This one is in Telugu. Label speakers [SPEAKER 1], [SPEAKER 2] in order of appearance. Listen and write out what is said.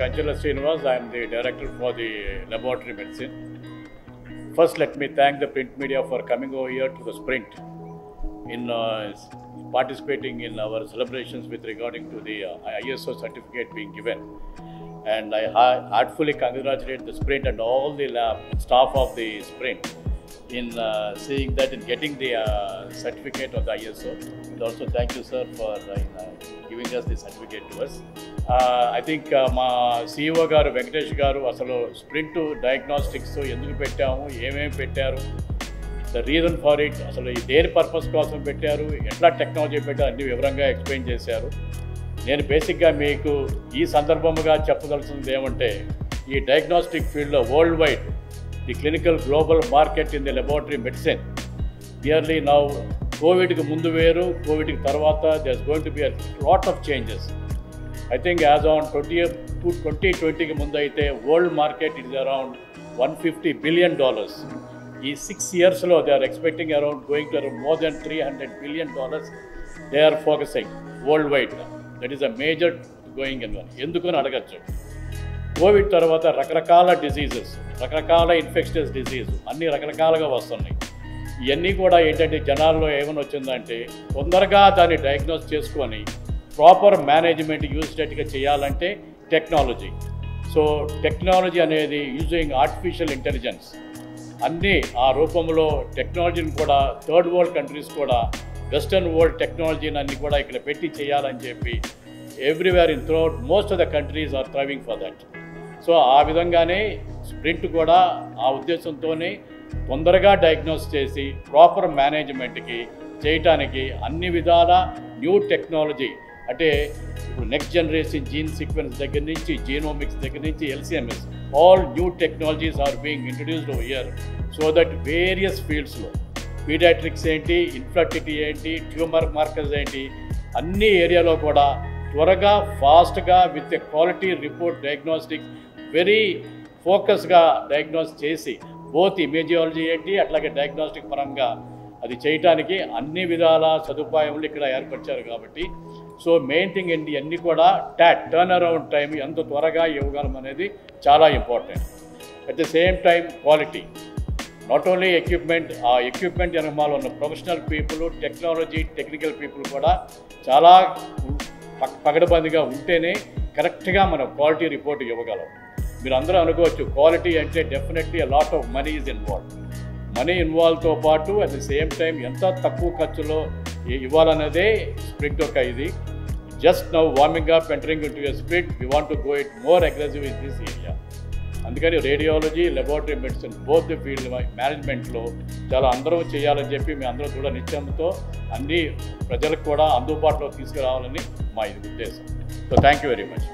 [SPEAKER 1] Dr. Kanchela Srinivas. I am the director for the laboratory medicine. First, let me thank the print media for coming over here to the sprint in uh, participating in our celebrations with regarding to the uh, ISO certificate being given. And I heartfully congratulate the sprint and all the lab staff of the sprint in uh, seeing that and getting the uh, certificate of the ISO. And also thank you, sir, for uh, in, uh, giving us the certificate to us. Uh, I uh, మా సిఇఓ గారు వెంకటేష్ గారు అసలు స్ప్రింట్ డయాగ్నోస్టిక్స్ ఎందుకు పెట్టాము ఏమేమి పెట్టారు ద రీజన్ ఫార్ ఇట్ అసలు ఈ దేని పర్పస్ కోసం పెట్టారు ఎట్లా టెక్నాలజీ పెట్టారు అన్ని వివరంగా ఎక్స్ప్లెయిన్ చేశారు నేను బేసిక్గా మీకు ఈ సందర్భముగా చెప్పదలుచున్నది ఏమంటే ఈ డయాగ్నోస్టిక్ ఫీల్డ్లో world wide the clinical global market in the laboratory medicine nearly now కోవిడ్కి ముందు వేరు కోవిడ్కి తర్వాత there's going to be a lot of changes I think as on twenty two twenty ట్వంటీకి ముందు అయితే world market it is around one fifty billion dollars ఈ సిక్స్ ఇయర్స్లో they are expecting around going to around more than three hundred billion dollars they are focusing world wide that is a major going in one ఎందుకని అడగచ్చు కోవిడ్ తర్వాత రకరకాల డిసీజెస్ రకరకాల ఇన్ఫెక్షన్స్ డిసీజ్ అన్ని రకరకాలుగా వస్తున్నాయి. ఇవన్నీ కూడా ఏంటంటే జనాల్లో ఏమైనా వచ్చిందంటే తొందరగా దాన్ని డయాగ్నోస్ చేసుకొని ప్రాపర్ మేనేజ్మెంట్ యూజ్డెట్గా చేయాలంటే టెక్నాలజీ సో టెక్నాలజీ అనేది యూజింగ్ ఆర్టిఫిషియల్ ఇంటెలిజెన్స్ అన్నీ ఆ రూపంలో టెక్నాలజీని కూడా థర్డ్ వరల్డ్ కంట్రీస్ కూడా వెస్టర్న్ వరల్డ్ టెక్నాలజీని అన్ని కూడా ఇక్కడ పెట్టి చేయాలని చెప్పి everywhere in throughout most of the countries are thriving for that so ఆ విధంగానే స్ప్రింట్ కూడా ఆ ఉద్దేశంతోనే తొందరగా డయాగ్నోస్ చేసి ప్రాపర్ మేనేజ్మెంట్కి చేయటానికి అన్ని విధాల న్యూ టెక్నాలజీ అంటే ఇప్పుడు నెక్స్ట్ జనరేషన్ జీన్ సీక్వెన్స్ దగ్గర నుంచి జీనోమిక్స్ దగ్గర నుంచి LCMS all new technologies are being introduced year so that various ఫీల్డ్స్లో paediatrics ఏంటి ఇన్ఫర్టిలిటీ ఏంటి ట్యూమర్ మార్కర్స్ ఏంటి అన్ని ఏరియాలో కూడా త్వరగా ఫాస్ట్గా with a quality report diagnostic very ఫోకస్గా diagnose చేసి బోత్ ఇమేజియాలజీ ఏంటి అట్లాగే డయాగ్నోస్టిక్ పరంగా అది చేయటానికి అన్ని విధాల సదుపాయములు ఇక్కడ ఏర్పరిచారు కాబట్టి. సో మెయిన్ థింగ్ ఏంటి అన్నీ కూడా ట్యాట్ టర్న్ అరౌండ్ టైం ఎంత త్వరగా ఇవ్వగలం అనేది చాలా important. At the same time quality. Not only equipment ఆ ఎక్విప్మెంట్ వెనకమాల ఉన్న professional people technology technical people కూడా చాలా పగడబందిగా ఉంటేనే కరెక్ట్గా మనం క్వాలిటీ రిపోర్ట్ ఇవ్వగలం. మీరు అందరూ అనుకోవచ్చు క్వాలిటీ అంటే definitely lot of money is involve money ఇన్వాల్వ్తో పాటు అట్ ది సేమ్ టైం ఎంత తక్కువ ఖర్చులో ఇవ్వాలన్నదే స్ప్రిట్ ఒక ఇది. Just now warming up entering in to a spirit you want to go it more aggressive in this area అందుకని radiology laboratory medicine both the field మేనేజ్మెంట్లో చాలా అందరూ చేయాలని చెప్పి మేము అందరూ కూడా నిత్యంతో అన్ని ప్రజలకు కూడా అందుబాటులో తీసుకురావాలని మా ఇది ఉద్దేశం. So thank you very much